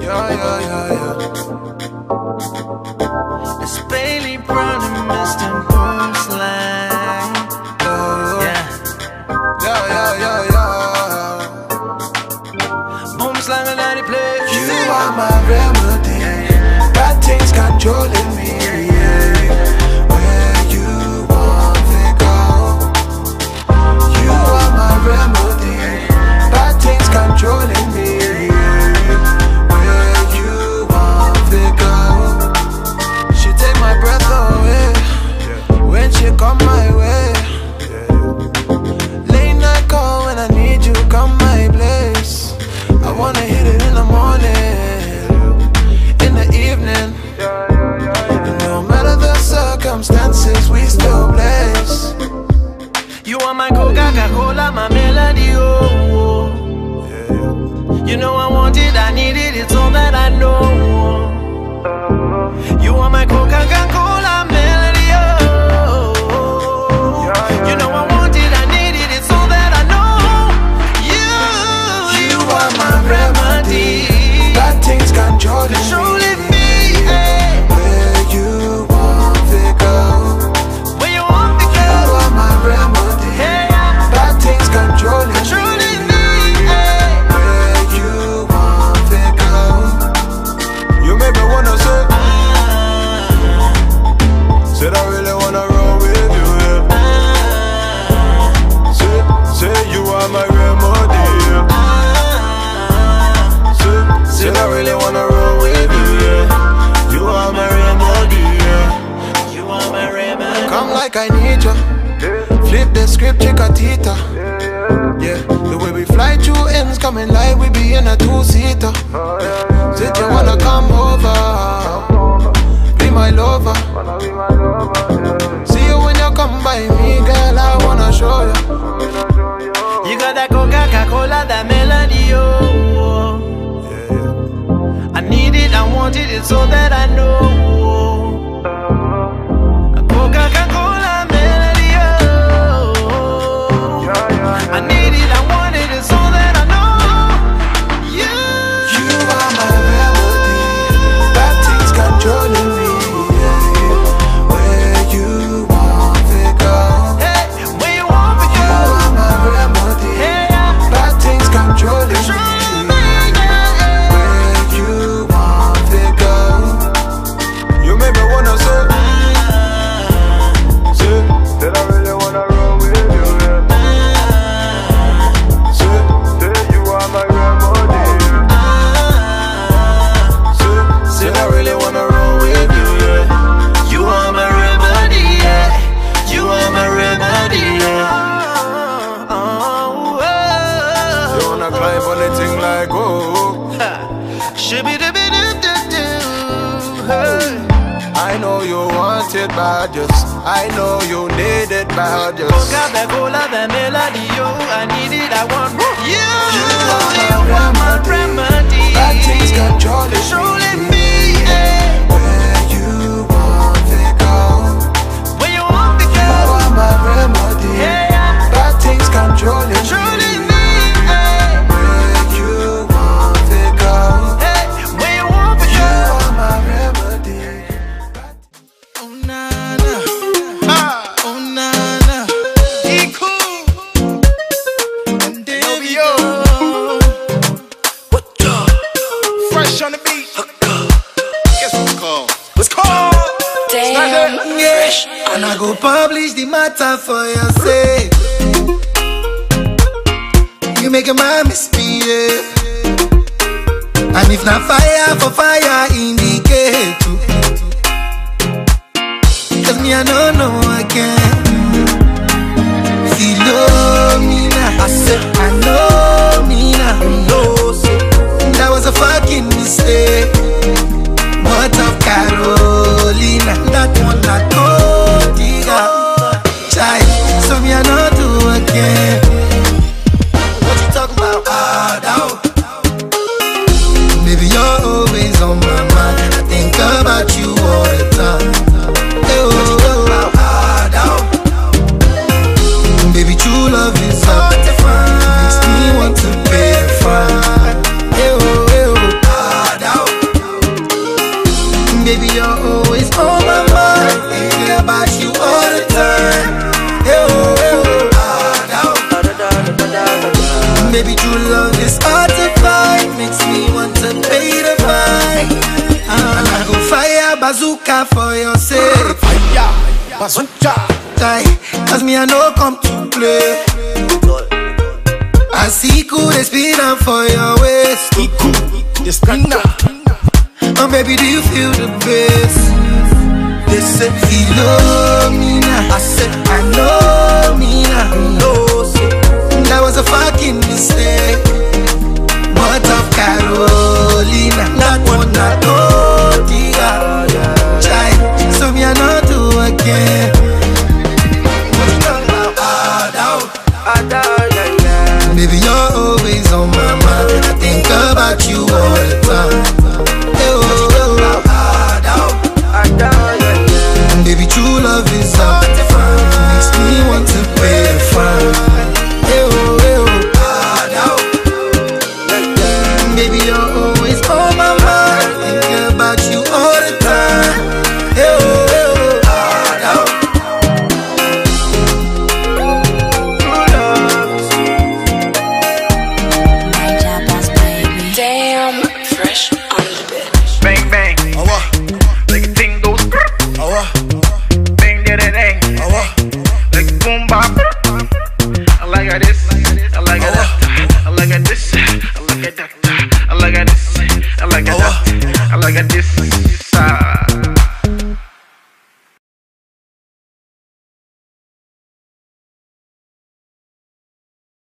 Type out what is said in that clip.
yeah, yeah. You know I want it, I need it, it's all that I know. You are my I'm like I need ya. Flip the script, chikatita Yeah, the way we fly through ends coming like we be in a two-seater. Yeah. Said you wanna come over. Be my lover. See you when you come by me, girl, I wanna show ya. You got that Coca-Cola, that melody, oh. I need it, I want it, it's all that I know. the thing like oh. oh. I know you want it bad, just I know you need it bad, just. Coca Cola, the melody, yo, I need it, I want you. You are my remedy. Bad things control it. language And I go publish the matter for yourself You make a man misbehave. And if not fire for fire in the always on my mind. I think about you all the time. Oh. oh Baby, true love is hard to find. Makes me want to pay the fine. Baby, you're always on my mind. Thinking about you all the time. Oh, oh, Baby, true love is. Bazooka for your sake. Fire, bazooka. Cause me I know come to play. I see cool they spin up for your waist. Iku, the spinner. Oh baby, do you feel the bass? They say Philomena. I say yeah fresh on the bed. Bang bang. Awa. Like a thing goes. Awa. Bang da da dang. Awa. Like boom bop. I like this. I like that. I like this. I like that.